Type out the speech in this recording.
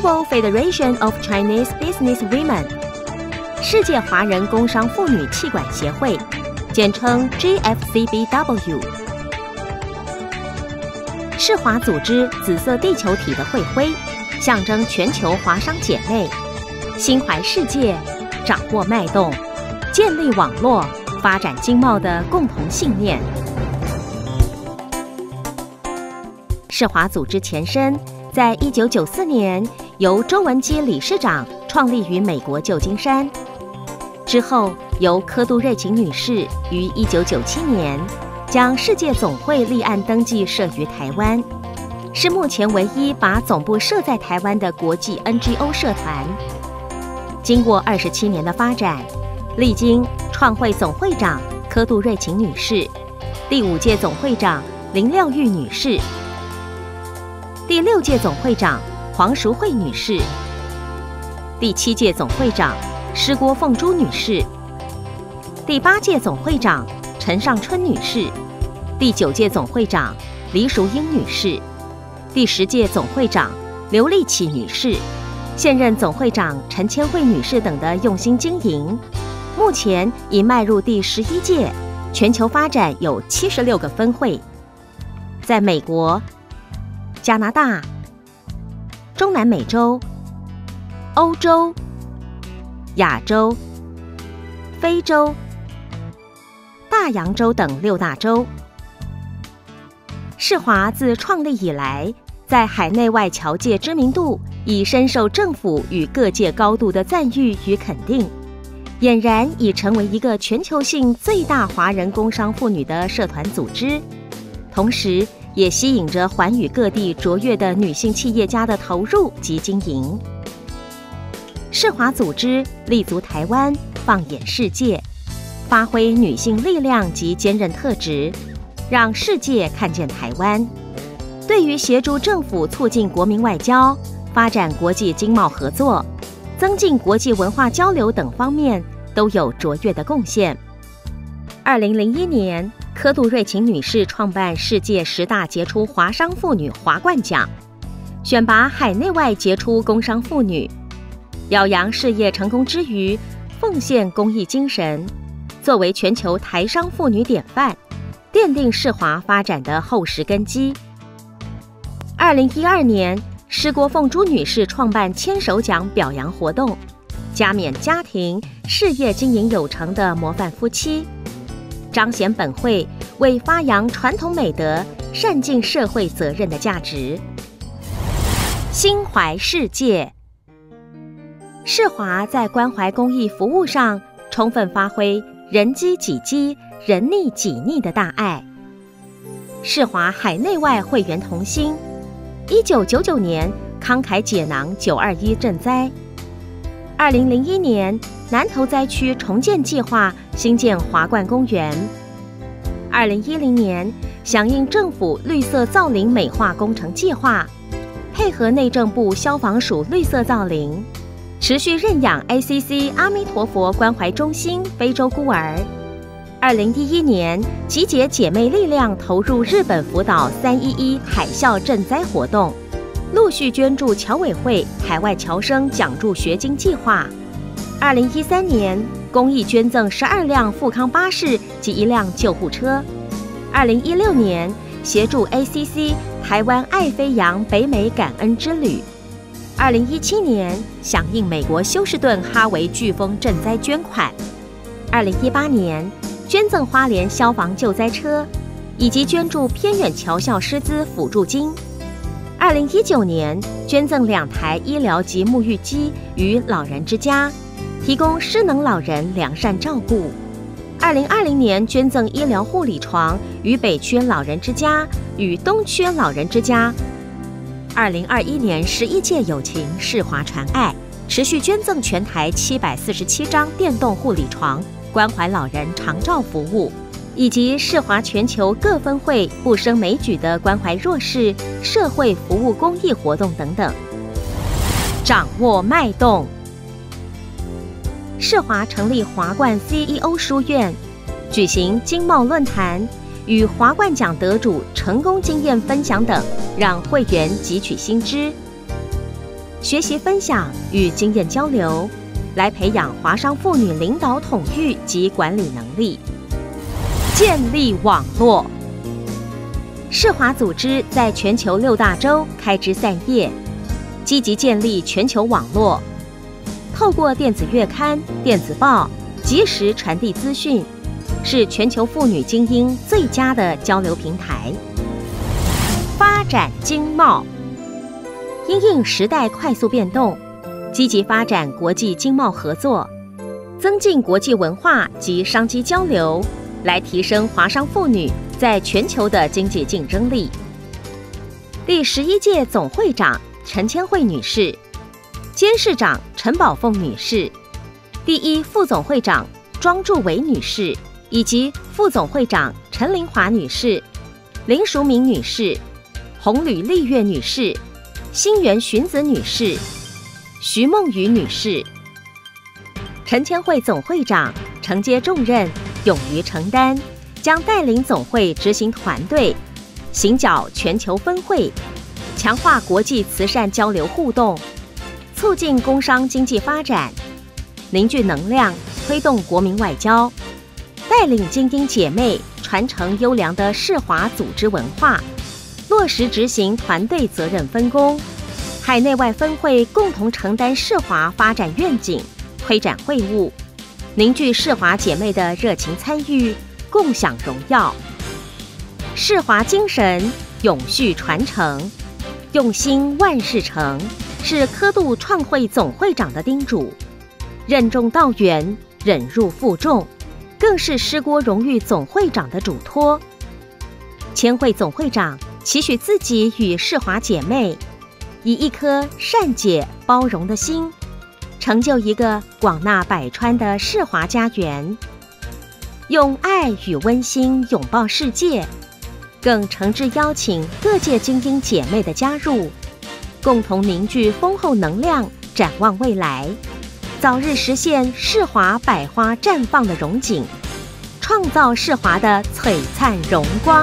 Global Federation of Chinese Business Women 世界华人工商妇女气管协会，简称 GFCBW。世华组织紫色地球体的会徽，象征全球华商姐妹心怀世界、掌握脉动、建立网络、发展经贸的共同信念。世华组织前身。在一九九四年，由周文基理事长创立于美国旧金山。之后，由柯杜瑞琴女士于一九九七年将世界总会立案登记设于台湾，是目前唯一把总部设在台湾的国际 NGO 社团。经过二十七年的发展，历经创会总会长柯杜瑞琴女士、第五届总会长林亮玉女士。第六届总会长黄淑慧女士，第七届总会长施郭凤珠女士，第八届总会长陈尚春女士，第九届总会长黎淑英女士，第十届总会长刘丽启女士，现任总会长陈千惠女士等的用心经营，目前已迈入第十一届，全球发展有七十六个分会，在美国。加拿大、中南美洲、欧洲、亚洲、非洲、大洋洲等六大洲，世华自创立以来，在海内外侨界知名度已深受政府与各界高度的赞誉与肯定，俨然已成为一个全球性最大华人工商妇女的社团组织，同时。也吸引着寰宇各地卓越的女性企业家的投入及经营。世华组织立足台湾，放眼世界，发挥女性力量及坚韧特质，让世界看见台湾。对于协助政府促进国民外交、发展国际经贸合作、增进国际文化交流等方面，都有卓越的贡献。二零零一年。柯杜瑞琴女士创办世界十大杰出华商妇女华冠奖，选拔海内外杰出工商妇女，表扬事业成功之余奉献公益精神，作为全球台商妇女典范，奠定世华发展的厚实根基。二零一二年，施国凤珠女士创办牵手奖表扬活动，加冕家庭事业经营有成的模范夫妻。彰显本会为发扬传统美德、善尽社会责任的价值，心怀世界。世华在关怀公益服务上，充分发挥人机己机、人逆己逆的大爱。世华海内外会员同心，一九九九年慷慨解囊九二一赈灾，二零零一年。南投灾区重建计划新建华冠公园。二零一零年，响应政府绿色造林美化工程计划，配合内政部消防署绿色造林，持续认养 ACC 阿弥陀佛关怀中心非洲孤儿。二零一一年，集结姐妹力量投入日本福岛三一一海啸赈灾活动，陆续捐助侨委会海外侨生奖助学金计划。二零一三年，公益捐赠十二辆富康巴士及一辆救护车。二零一六年，协助 ACC 台湾爱飞扬北美感恩之旅。二零一七年，响应美国休斯顿哈维飓风赈灾捐款。二零一八年，捐赠花莲消防救灾车，以及捐助偏远侨校师资辅助金。二零一九年，捐赠两台医疗及沐浴机与老人之家。提供失能老人良善照顾。二零二零年捐赠医疗护理床与北区老人之家与东区老人之家。二零二一年十一届友情世华传爱，持续捐赠全台七百四十七张电动护理床，关怀老人长照服务，以及世华全球各分会不胜枚举的关怀弱势社会服务公益活动等等。掌握脉动。世华成立华冠 CEO 书院，举行经贸论坛与华冠奖得主成功经验分享等，让会员汲取新知。学习分享与经验交流，来培养华商妇女领导统御及管理能力，建立网络。世华组织在全球六大洲开枝散叶，积极建立全球网络，透过电子月刊、电子报，及时传递资讯，是全球妇女精英最佳的交流平台。发展经贸，因应时代快速变动，积极发展国际经贸合作，增进国际文化及商机交流，来提升华商妇女。在全球的经济竞争力。第十一届总会长陈千惠女士，监事长陈宝凤女士，第一副总会长庄祝伟女士，以及副总会长陈玲华女士、林淑明女士、红吕丽月女士、新源寻子女士、徐梦雨女士。陈千惠总会长承接重任，勇于承担。将带领总会执行团队，行脚全球分会，强化国际慈善交流互动，促进工商经济发展，凝聚能量，推动国民外交，带领精英姐妹传承优良的世华组织文化，落实执行团队责任分工，海内外分会共同承担世华发展愿景，推展会务，凝聚世华姐妹的热情参与。共享荣耀，世华精神永续传承，用心万事成，是科度创会总会长的叮嘱。任重道远，忍辱负重，更是师郭荣誉总会长的嘱托。千惠总会长期许自己与世华姐妹，以一颗善解包容的心，成就一个广纳百川的世华家园。用爱与温馨拥抱世界，更诚挚邀请各界精英姐妹的加入，共同凝聚丰厚能量，展望未来，早日实现世华百花绽放的荣景，创造世华的璀璨荣光。